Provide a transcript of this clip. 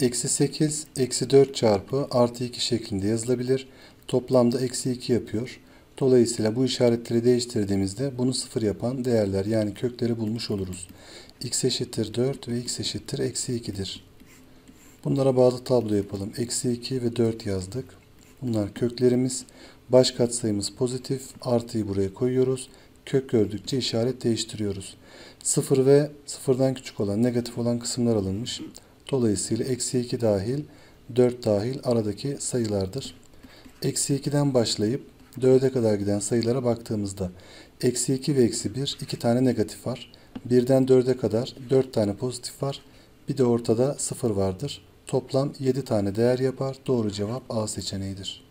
Eksi 8, eksi 4 çarpı artı 2 şeklinde yazılabilir. Toplamda eksi 2 yapıyor. Dolayısıyla bu işaretleri değiştirdiğimizde bunu sıfır yapan değerler yani kökleri bulmuş oluruz. x eşittir 4 ve x eşittir eksi 2'dir. Bunlara bağlı tablo yapalım. Eksi 2 ve 4 yazdık. Bunlar köklerimiz. Baş katsayımız pozitif. Artıyı buraya koyuyoruz. Kök gördükçe işaret değiştiriyoruz. 0 ve sıfırdan küçük olan negatif olan kısımlar alınmış. Dolayısıyla eksi 2 dahil 4 dahil aradaki sayılardır. Eksi 2'den başlayıp 4'e kadar giden sayılara baktığımızda eksi 2 ve eksi 1 iki tane negatif var. 1'den 4'e kadar 4 tane pozitif var. Bir de ortada 0 vardır. Toplam 7 tane değer yapar. Doğru cevap A seçeneğidir.